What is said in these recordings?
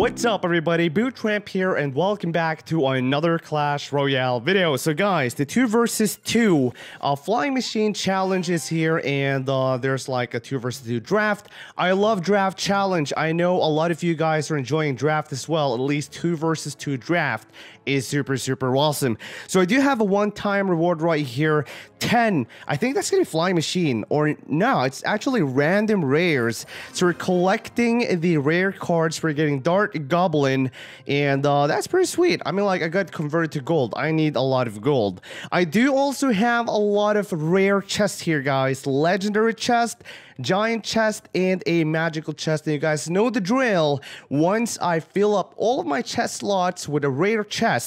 What's up everybody, Bootramp here and welcome back to another Clash Royale video. So guys, the 2 versus 2 uh, Flying Machine Challenge is here and uh, there's like a 2 versus 2 draft. I love draft challenge. I know a lot of you guys are enjoying draft as well, at least 2 versus 2 draft is super, super awesome. So I do have a one-time reward right here. 10. I think that's going to be Flying Machine. Or no, it's actually random rares. So we're collecting the rare cards. We're getting Dart Goblin. And uh, that's pretty sweet. I mean, like, I got converted to gold. I need a lot of gold. I do also have a lot of rare chests here, guys. Legendary chest giant chest and a magical chest and you guys know the drill once i fill up all of my chest slots with a rare chest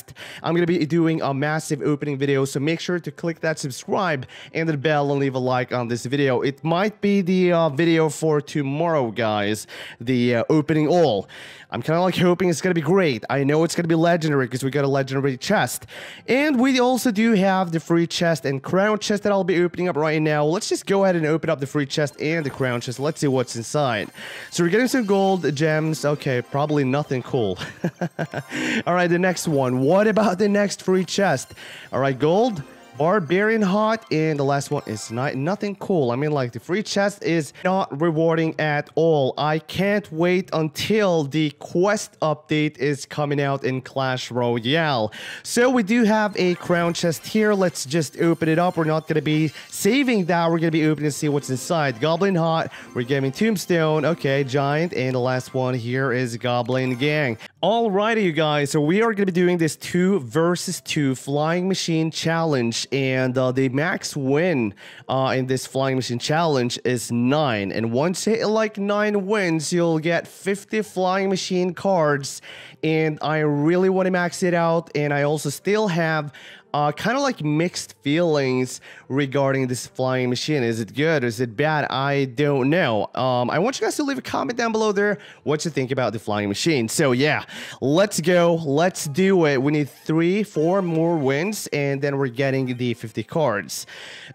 i'm gonna be doing a massive opening video so make sure to click that subscribe and the bell and leave a like on this video it might be the uh, video for tomorrow guys the uh, opening all i'm kind of like hoping it's gonna be great i know it's gonna be legendary because we got a legendary chest and we also do have the free chest and crown chest that i'll be opening up right now let's just go ahead and open up the free chest and the crown chest. Let's see what's inside. So we're getting some gold gems. Okay, probably nothing cool. All right, the next one. What about the next free chest? All right, gold. Barbarian Hut, and the last one is not nothing cool. I mean, like the free chest is not rewarding at all. I can't wait until the quest update is coming out in Clash Royale. So we do have a crown chest here. Let's just open it up. We're not going to be saving that. We're going to be opening to see what's inside. Goblin Hut, we're getting Tombstone, okay, Giant, and the last one here is Goblin Gang. Alrighty, you guys, so we are going to be doing this 2 versus 2 Flying Machine Challenge and uh, the max win uh, in this flying machine challenge is 9 and once you hit like 9 wins you'll get 50 flying machine cards. And I really want to max it out and I also still have uh, kind of like mixed feelings regarding this flying machine. Is it good? Is it bad? I don't know. Um, I want you guys to leave a comment down below there what you think about the flying machine. So yeah, let's go. Let's do it. We need three, four more wins, and then we're getting the 50 cards.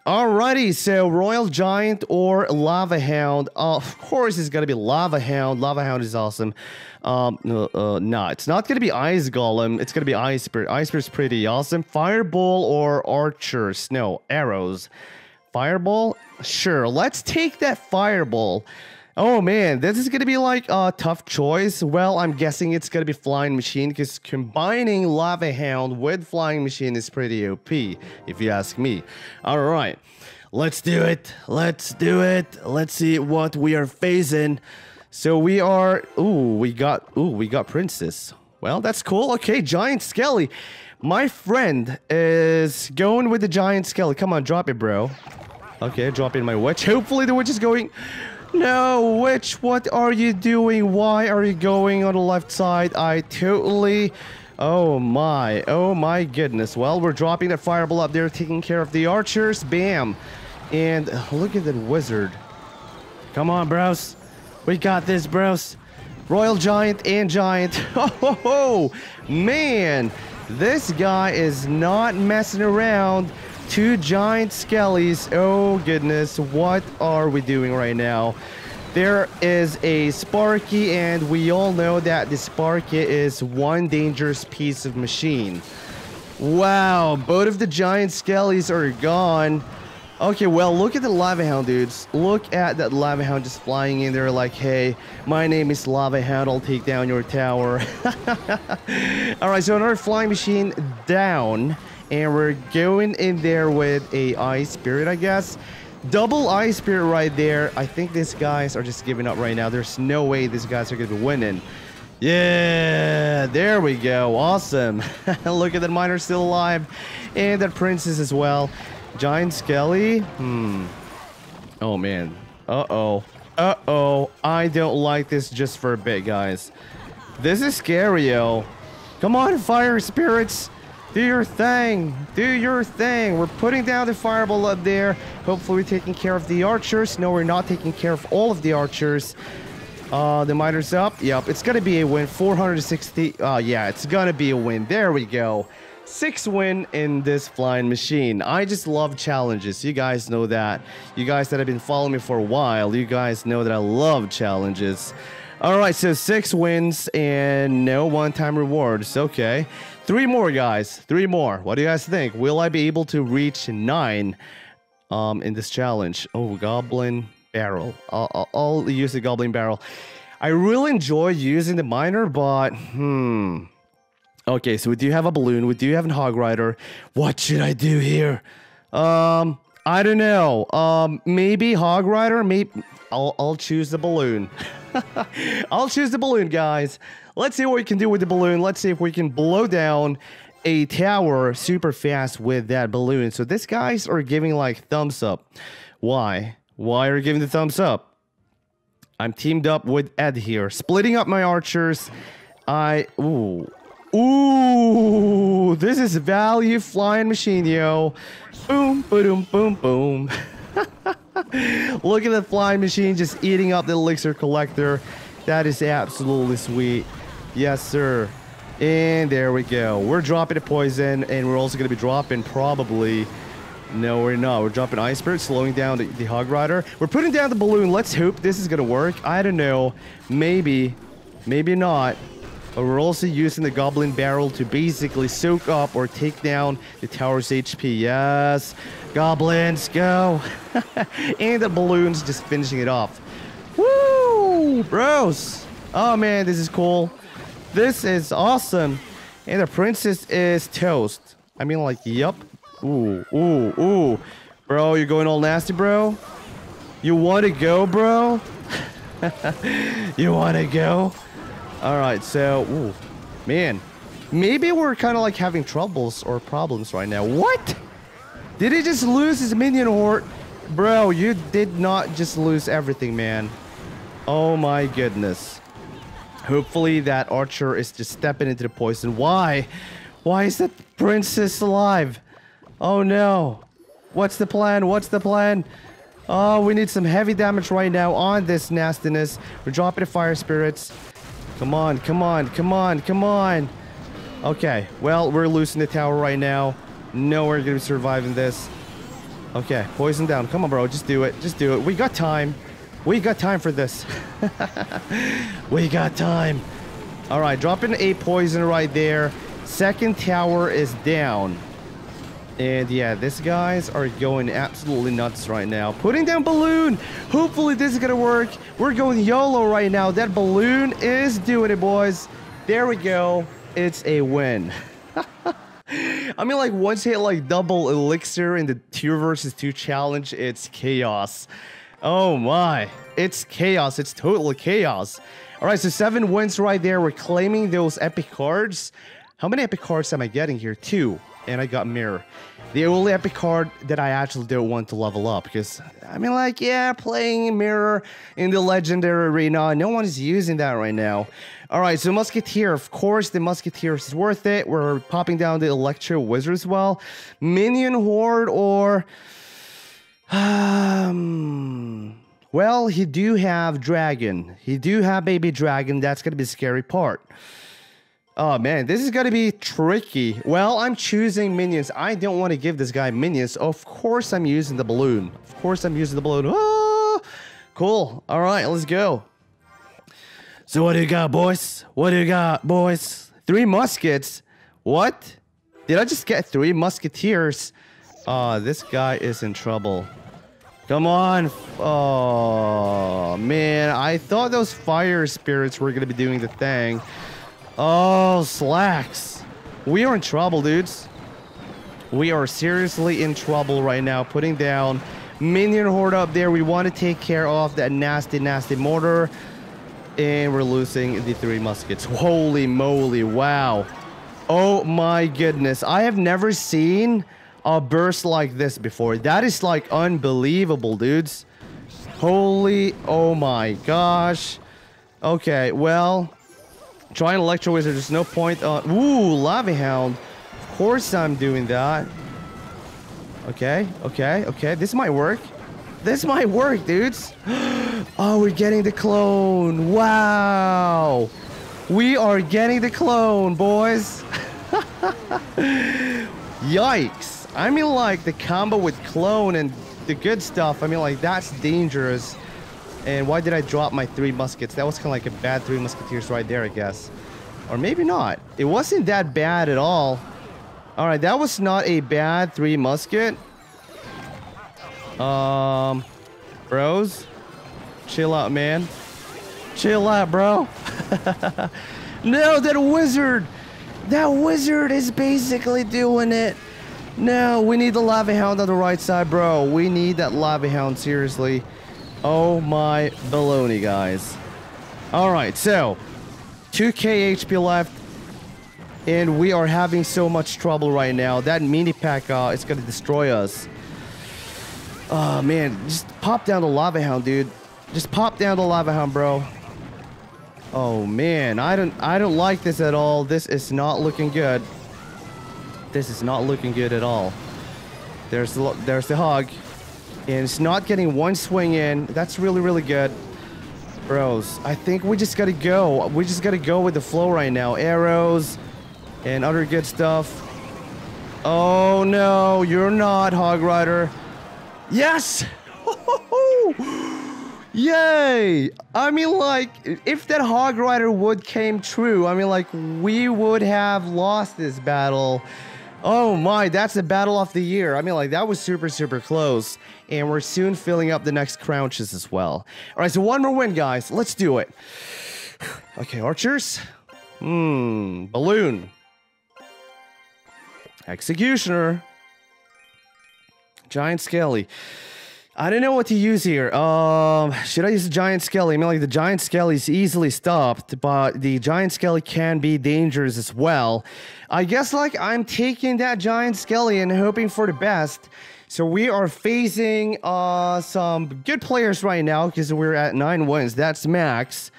Alrighty, so Royal Giant or Lava Hound. Uh, of course, it's going to be Lava Hound. Lava Hound is awesome. Um, uh, uh, no, it's not to be Ice Golem. It's to be Ice Spirit. Ice Spirit's pretty awesome. Fireball or Archer? No, arrows. Fireball? Sure, let's take that Fireball. Oh man, this is to be like a tough choice. Well, I'm guessing it's to be Flying Machine because combining Lava Hound with Flying Machine is pretty OP, if you ask me. Alright, let's do it. Let's do it. Let's see what we are facing. So we are... Ooh, we got... Ooh, we got Princess. Well, that's cool. Okay, Giant Skelly. My friend is going with the Giant Skelly. Come on, drop it, bro. Okay, drop in my witch. Hopefully the witch is going... No, witch, what are you doing? Why are you going on the left side? I totally... Oh my, oh my goodness. Well, we're dropping that fireball up there, taking care of the archers. Bam. And look at that wizard. Come on, bros. We got this, bros. Royal Giant and Giant. Oh, man. This guy is not messing around. Two Giant Skellies. Oh, goodness. What are we doing right now? There is a Sparky, and we all know that the Sparky is one dangerous piece of machine. Wow, both of the Giant Skellies are gone. Okay, well, look at the Lava Hound, dudes. Look at that Lava Hound just flying in there like, hey, my name is Lava Hound, I'll take down your tower. Alright, so another flying machine down. And we're going in there with a Ice Spirit, I guess. Double Ice Spirit right there. I think these guys are just giving up right now. There's no way these guys are going to be winning. Yeah, there we go. Awesome. Look at that miner still alive. And that princess as well. Giant Skelly? Hmm. Oh, man. Uh-oh. Uh-oh. I don't like this just for a bit, guys. This is scary, yo. Come on, fire spirits. Do your thing. Do your thing. We're putting down the fireball up there. Hopefully we're taking care of the archers. No, we're not taking care of all of the archers. Uh, the miner's up. Yep, it's gonna be a win. 460. Uh, yeah, it's gonna be a win. There we go six win in this flying machine. I just love challenges. You guys know that. You guys that have been following me for a while, you guys know that I love challenges. All right, so six wins and no one-time rewards. Okay, three more guys. Three more. What do you guys think? Will I be able to reach nine um, in this challenge? Oh, Goblin Barrel. I'll, I'll, use the Goblin Barrel. I really enjoy using the miner, but hmm. Okay, so we do have a balloon. We do have a hog rider. What should I do here? Um, I don't know. Um, maybe hog rider. Maybe I'll I'll choose the balloon. I'll choose the balloon, guys. Let's see what we can do with the balloon. Let's see if we can blow down a tower super fast with that balloon. So these guys are giving like thumbs up. Why? Why are you giving the thumbs up? I'm teamed up with Ed here, splitting up my archers. I ooh ooh. This is a value flying machine, yo. Boom, boom, boom, boom. Look at the flying machine just eating up the elixir collector. That is absolutely sweet. Yes, sir. And there we go. We're dropping a poison, and we're also going to be dropping probably... No, we're not. We're dropping Ice Spirit, slowing down the, the Hog Rider. We're putting down the balloon. Let's hope this is going to work. I don't know. Maybe. Maybe not. But we're also using the Goblin Barrel to basically soak up or take down the tower's HP. Yes. Goblins, go. and the balloon's just finishing it off. Woo! Bros. Oh, man, this is cool. This is awesome. And the princess is toast. I mean, like, yup. Ooh, ooh, ooh. Bro, you're going all nasty, bro? You want to go, bro? you want to go? All right, so, ooh, man. Maybe we're kind of like having troubles or problems right now. What? Did he just lose his minion horde? Bro, you did not just lose everything, man. Oh my goodness. Hopefully that archer is just stepping into the poison. Why? Why is that princess alive? Oh no. What's the plan? What's the plan? Oh, we need some heavy damage right now on this nastiness. We're dropping the fire spirits. Come on, come on, come on, come on. Okay, well, we're losing the tower right now. No, we're gonna be surviving this. Okay, poison down. Come on, bro. Just do it. Just do it. We got time. We got time for this. we got time. All right, dropping a poison right there. Second tower is down. And yeah, these guys are going absolutely nuts right now. Putting down balloon. Hopefully this is gonna work. We're going YOLO right now. That balloon is doing it, boys. There we go. It's a win. I mean, like, once you hit, like, double elixir in the 2 versus 2 challenge, it's chaos. Oh, my. It's chaos. It's total chaos. All right, so seven wins right there. We're claiming those epic cards. How many epic cards am I getting here? Two. And I got Mirror. The only epic card that I actually don't want to level up because, I mean, like, yeah, playing Mirror in the Legendary Arena, no one is using that right now. All right, so Musketeer, of course, the Musketeer is worth it. We're popping down the Electro Wizard as well. Minion Horde or... Um, well, he do have Dragon. He do have Baby Dragon. That's to be scary part. Oh man, this is gonna be tricky. Well, I'm choosing minions. I don't want to give this guy minions. Of course I'm using the balloon. Of course I'm using the balloon. Oh, cool. All right, let's go. So what do you got, boys? What do you got, boys? Three muskets? What? Did I just get three musketeers? Oh, this guy is in trouble. Come on. Oh, man. I thought those fire spirits were going to be doing the thing. Oh, slacks. We are in trouble, dudes. We are seriously in trouble right now. Putting down minion horde up there. We want to take care of that nasty, nasty mortar. And we're losing the three muskets. Holy moly, wow. Oh my goodness. I have never seen a burst like this before. That is like unbelievable, dudes. Holy, oh my gosh. Okay, well, trying Electro Wizard, there's no point on... Ooh, Lava Hound. Of course I'm doing that. Okay, okay, okay. This might work. This might work, dudes. oh, we're getting the clone. Wow. We are getting the clone, boys. Yikes. I mean, like, the combo with clone and the good stuff, I mean, like, that's dangerous. And why did I drop my three muskets? That was kind of like a bad three musketeers right there, I guess. Or maybe not. It wasn't that bad at all. Alright, that was not a bad three musket. Um, bros, chill out, man. Chill out, bro. no, that wizard. That wizard is basically doing it. No, we need the lava hound on the right side, bro. We need that lava hound, seriously. Oh my baloney, guys. Alright, so 2k HP left. And we are having so much trouble right now. That mini Pekka uh, is gonna destroy us. Oh man, just pop down the lava hound, dude. Just pop down the lava hound, bro. Oh man, I don't I don't like this at all. This is not looking good. This is not looking good at all. There's the, there's the hog. And it's not getting one swing in. That's really, really good. Bros, I think we just gotta go. We just gotta go with the flow right now. Arrows and other good stuff. Oh no, you're not, Hog Rider. Yes! Yay! I mean, like, if that Hog Rider would came true, I mean, like, we would have lost this battle. Oh my, that's the battle of the year. I mean, like, that was super, super close. And we're soon filling up the next crouches as well. All right, so one more win, guys. Let's do it. Okay, archers. Hmm, balloon. Executioner. Giant Skelly. I don't know what to use here. Um, should I use Giant Skelly? I mean, like, the Giant Skelly is easily stopped, but the Giant Skelly can be dangerous as well. I guess, like, I'm taking that Giant Skelly and hoping for the best. So we are facing uh, some good players right now because we're at 9 wins. That's max.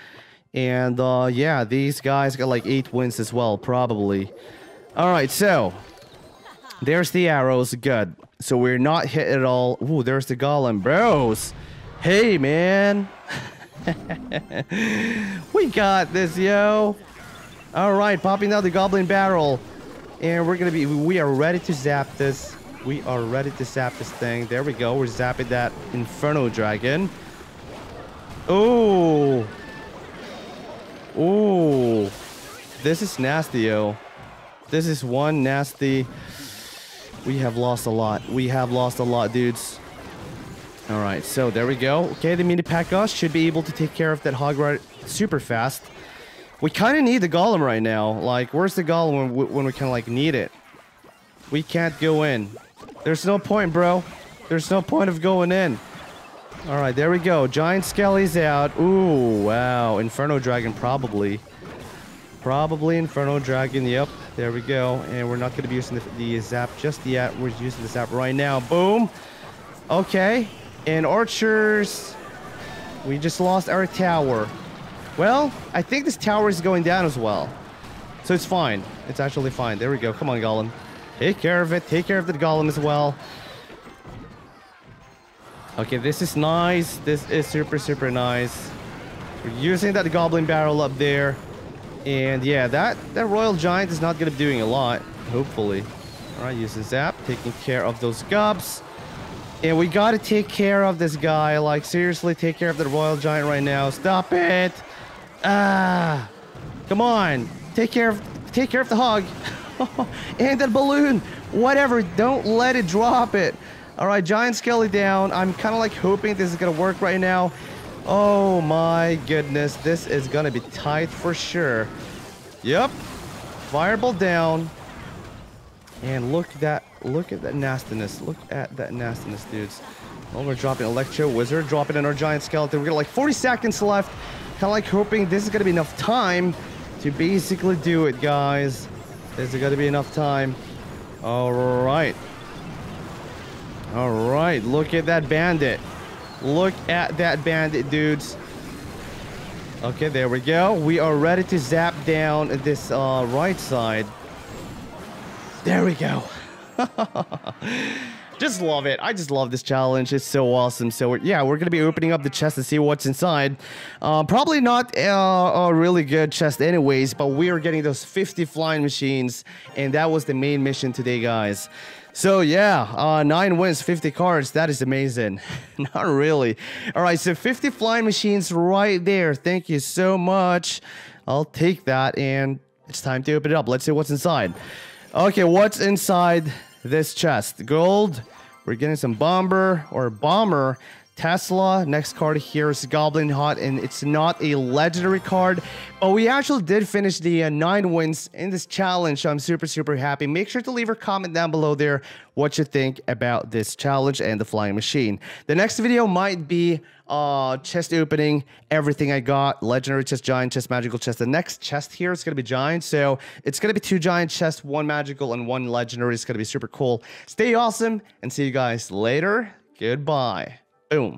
And, uh, yeah, these guys got, like, 8 wins as well, probably. Alright, so... There's the arrows. Good. So we're not hit at all. Ooh, there's the golem. Bros. Hey, man. we got this, yo. All right, popping out the goblin barrel. And we're going to be... We are ready to zap this. We are ready to zap this thing. There we go. We're zapping that Inferno Dragon. Oh. Oh. This is nasty, yo. This is one nasty... We have lost a lot. We have lost a lot, dudes. All right, so there we go. Okay, the mini Pekka should be able to take care of that hog rider super fast. We kind of need the golem right now. Like, where's the golem when we, when we kind of like need it? We can't go in. There's no point, bro. There's no point of going in. All right, there we go. Giant Skelly's out. Ooh, wow. Inferno Dragon, probably. Probably Inferno Dragon, yep. There we go. And we're not going to be using the, the, zap just yet. We're using the zap right now. Boom. Okay. And archers. We just lost our tower. Well, I think this tower is going down as well. So it's fine. It's actually fine. There we go. Come on, Golem. Take care of it. Take care of the Golem as well. Okay, this is nice. This is super, super nice. We're using that Goblin Barrel up there. And yeah, that, that Royal Giant is not going to be doing a lot, hopefully. Alright, Use using Zap, taking care of those gobs. And we got to take care of this guy. Like, seriously, take care of the Royal Giant right now. Stop it! Ah! Come on! Take care of, take care of the hog. and that balloon! Whatever, don't let it drop it. Alright, Giant Skelly down. I'm kind of like hoping this is to work right now. Oh my goodness, this is gonna be tight for sure. Yep. Fireball down. And look at that look at that nastiness. Look at that nastiness, dudes. Oh, we're dropping Electro Wizard, dropping in our giant skeleton. We got like 40 seconds left. Kinda like hoping this is gonna be enough time to basically do it, guys. This is gonna be enough time. Alright. Alright, look at that bandit. Look at that bandit, dudes. Okay, there we go. We are ready to zap down this uh, right side. There we go. just love it. I just love this challenge. It's so awesome. So, yeah, we're going to be opening up the chest to see what's inside. Uh, probably not uh, a really good chest anyways, but we are getting those 50 flying machines, and that was the main mission today, guys. So yeah, uh, nine wins, 50 cards. That is amazing. Not really. All right, so 50 flying machines right there. Thank you so much. I'll take that, and it's time to open it up. Let's see what's inside. Okay, what's inside this chest? Gold. We're getting some bomber or bomber Tesla. Next card here is Goblin Hut, and it's not a legendary card, but we actually did finish the uh, nine wins in this challenge. So I'm super, super happy. Make sure to leave a comment down below there what you think about this challenge and the flying machine. The next video might be uh, chest opening, everything I got, legendary chest, giant chest, magical chest. The next chest here is going to be giant, so it's going to be two giant chests, one magical and one legendary. It's going to be super cool. Stay awesome, and see you guys later. Goodbye. Boom.